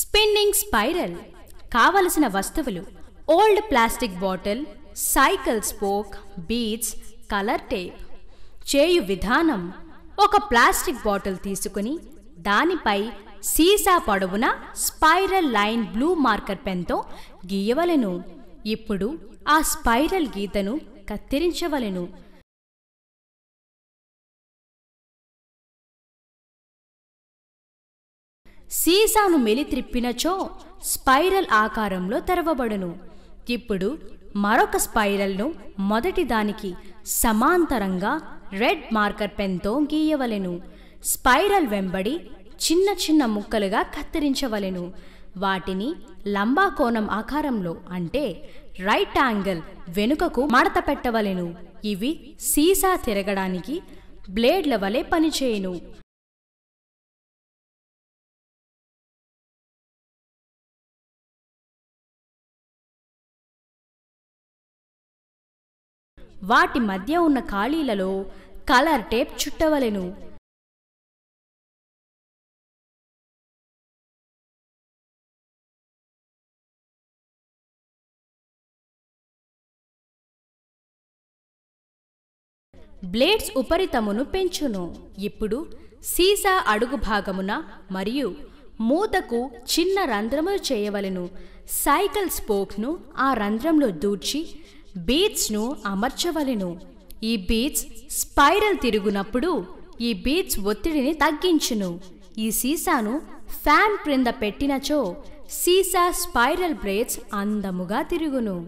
Spinning spiral. కావలసిన వస్తువులు old plastic bottle cycle spoke beads colour tape. చేయు విధానం ఒక ప్లాస్టిక్ బాటిల్ తీసుకుని దానిపై సీసా పొడవున స్పైరల్ లైన్ బ్లూ మార్కర్ పెన్తో గీయవలెను. ఇప్పుడు ఆ స్పైరల్ గీతను కత్తిరించవలెను. సీసాను మెలిత్రిప్పినచో స్పైరల్ ఆకారంలో తెరవబడును. ఇప్పుడు మరొక స్పైరల్ను మొదటి దానికి సమాంతరంగా రెడ్ మార్కర్ పెన్తో గీయవలెను. స్పైరల్ వెంబడి చిన్న చిన్న ముక్కలుగా కత్తిరించవలెను. వాటిని లంబాకోణం ఆకారంలో అంటే రైట్ యాంగిల్ వెనుకకు మడత పెట్టవలెను. ఇవి సీసా తిరగడానికి బ్లేడ్ల వలె పనిచేయును. వాటి మధ్య ఉన్న ఖాళీలలో కలర్ టేప్ చుట్టవలెను. బ్లేడ్స్ ఉపరితమును పెంచును. ఇప్పుడు సీసా అడుగు భాగమున మరియు మూతకు చిన్న రంధ్రములు చేయవలెను. సైకిల్ స్పోక్ను ఆ రంధ్రంలో దూర్చి బీట్స్ను అమర్చవలెను. ఈ బీట్స్ స్పైరల్ తిరుగునప్పుడు ఈ బీట్స్ ఒత్తిడిని తగ్గించును. ఈ సీసాను ఫ్యాన్ క్రింద పెట్టినచో సీసా స్పైరల్ బ్రేడ్స్ అందముగా తిరుగును.